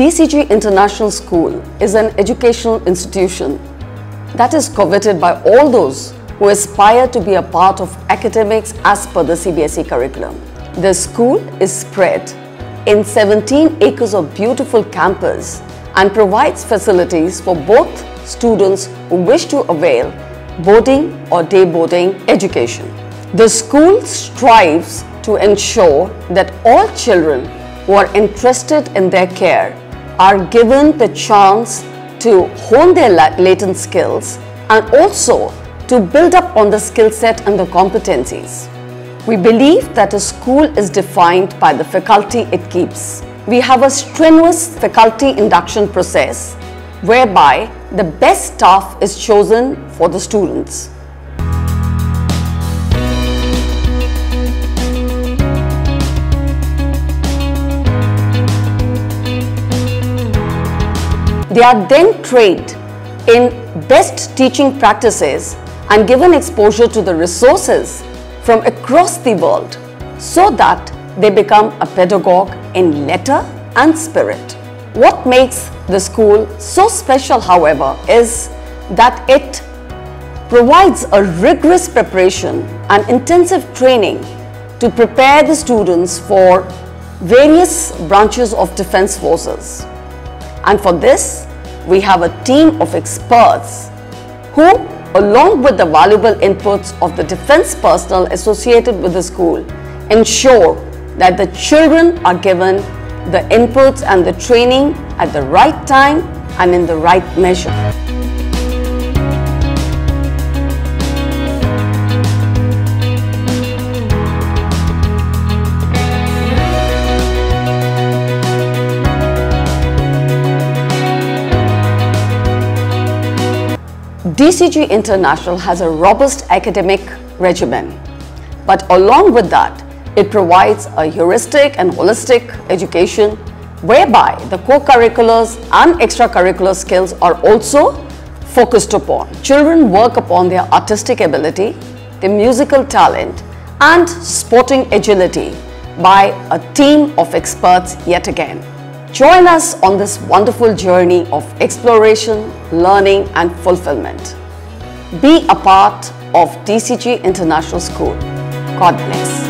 DCG International School is an educational institution that is coveted by all those who aspire to be a part of academics as per the CBSE curriculum. The school is spread in 17 acres of beautiful campus and provides facilities for both students who wish to avail boarding or day boarding education. The school strives to ensure that all children who are interested in their care are given the chance to hone their latent skills and also to build up on the skill set and the competencies. We believe that a school is defined by the faculty it keeps. We have a strenuous faculty induction process whereby the best staff is chosen for the students. They are then trained in best teaching practices and given exposure to the resources from across the world so that they become a pedagogue in letter and spirit. What makes the school so special, however, is that it provides a rigorous preparation and intensive training to prepare the students for various branches of defense forces. And for this, we have a team of experts who, along with the valuable inputs of the defense personnel associated with the school, ensure that the children are given the inputs and the training at the right time and in the right measure. DCG International has a robust academic regimen, but along with that, it provides a heuristic and holistic education whereby the co-curriculars and extracurricular skills are also focused upon. Children work upon their artistic ability, their musical talent and sporting agility by a team of experts yet again. Join us on this wonderful journey of exploration, learning and fulfillment. Be a part of DCG International School. God bless.